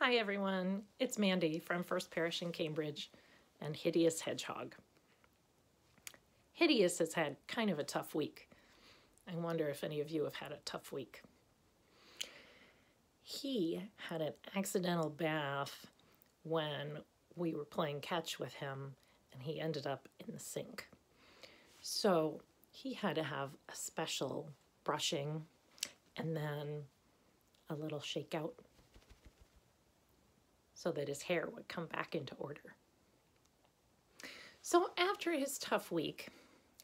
Hi everyone, it's Mandy from First Parish in Cambridge and Hideous Hedgehog. Hideous has had kind of a tough week. I wonder if any of you have had a tough week. He had an accidental bath when we were playing catch with him and he ended up in the sink. So he had to have a special brushing and then a little shakeout so that his hair would come back into order. So after his tough week,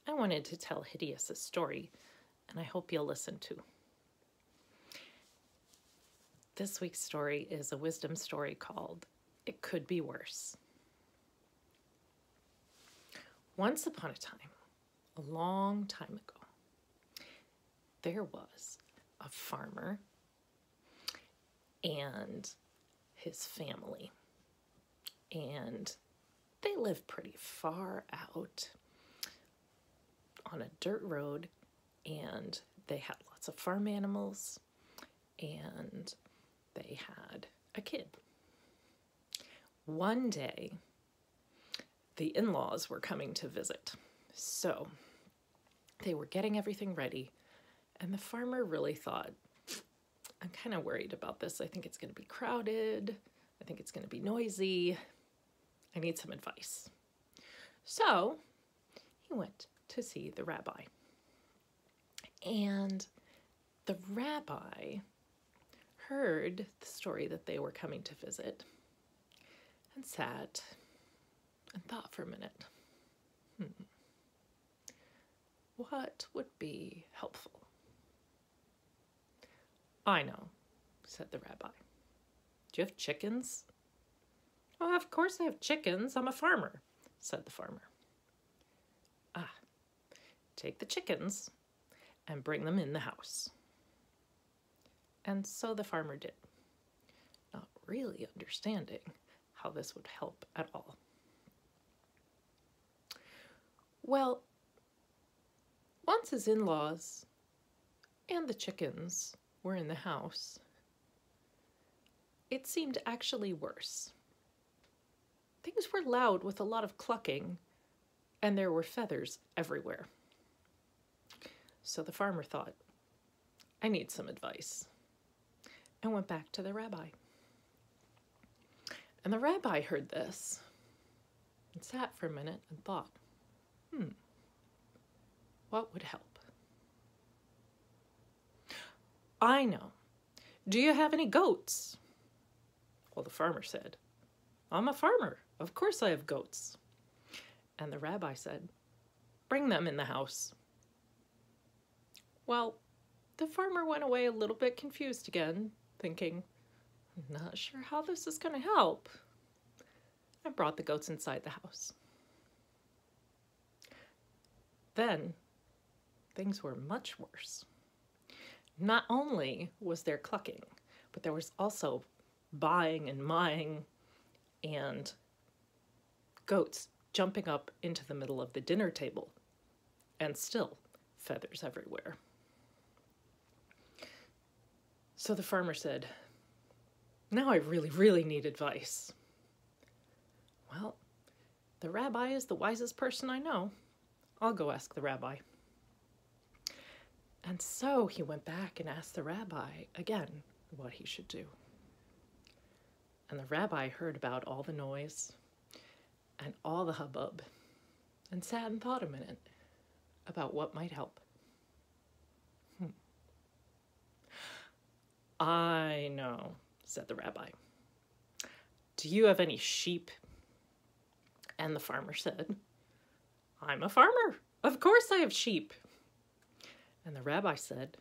I wanted to tell Hideous a story, and I hope you'll listen to. This week's story is a wisdom story called It Could Be Worse. Once upon a time, a long time ago, there was a farmer and his family. And they lived pretty far out on a dirt road, and they had lots of farm animals, and they had a kid. One day, the in laws were coming to visit. So they were getting everything ready, and the farmer really thought, I'm kind of worried about this. I think it's going to be crowded. I think it's going to be noisy. I need some advice. So he went to see the rabbi. And the rabbi heard the story that they were coming to visit and sat and thought for a minute. Hmm. What would be helpful? I know, said the rabbi. Do you have chickens? Oh, of course I have chickens. I'm a farmer, said the farmer. Ah, take the chickens and bring them in the house. And so the farmer did, not really understanding how this would help at all. Well, once his in laws and the chickens were in the house, it seemed actually worse. Things were loud with a lot of clucking, and there were feathers everywhere. So the farmer thought, I need some advice, and went back to the rabbi. And the rabbi heard this and sat for a minute and thought, hmm, what would help? I know. Do you have any goats? Well, the farmer said, I'm a farmer. Of course I have goats. And the rabbi said, Bring them in the house. Well, the farmer went away a little bit confused again, thinking, I'm not sure how this is going to help. And brought the goats inside the house. Then things were much worse. Not only was there clucking, but there was also buying and mying and goats jumping up into the middle of the dinner table, and still feathers everywhere. So the farmer said, Now I really, really need advice. Well, the rabbi is the wisest person I know. I'll go ask the rabbi. And so he went back and asked the rabbi again what he should do. And the rabbi heard about all the noise and all the hubbub and sat and thought a minute about what might help. Hmm. I know, said the rabbi. Do you have any sheep? And the farmer said, I'm a farmer. Of course I have sheep. And the rabbi said,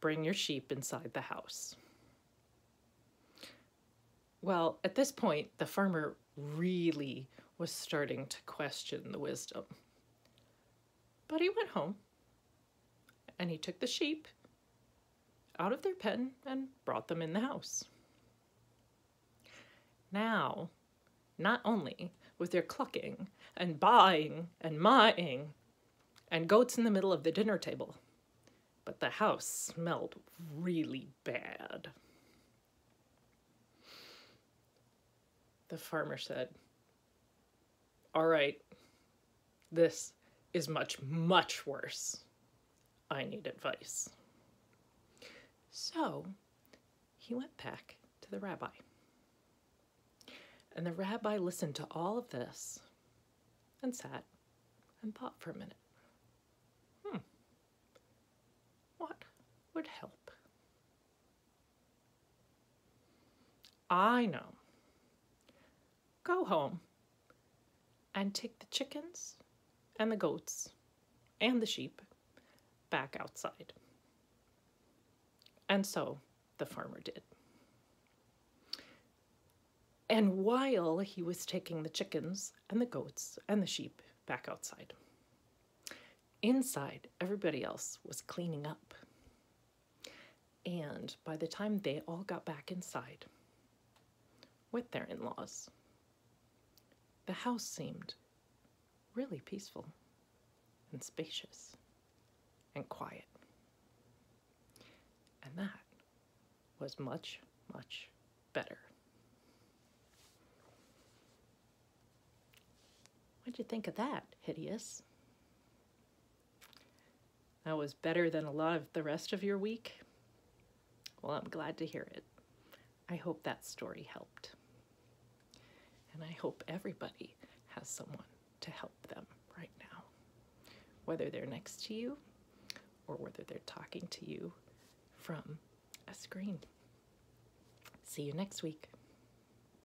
Bring your sheep inside the house. Well, at this point, the farmer really was starting to question the wisdom. But he went home and he took the sheep out of their pen and brought them in the house. Now, not only was there clucking and baaing and maaing and goats in the middle of the dinner table, but the house smelled really bad. The farmer said, All right, this is much, much worse. I need advice. So he went back to the rabbi. And the rabbi listened to all of this and sat and thought for a minute. Hmm, what would help? I know. Go home and take the chickens and the goats and the sheep back outside. And so the farmer did. And while he was taking the chickens and the goats and the sheep back outside, inside, everybody else was cleaning up. And by the time they all got back inside with their in laws, the house seemed really peaceful and spacious and quiet. And that was much, much better. What'd you think of that, hideous? That was better than a lot of the rest of your week? Well, I'm glad to hear it. I hope that story helped. And I hope everybody has someone to help them right now, whether they're next to you or whether they're talking to you from a screen. See you next week.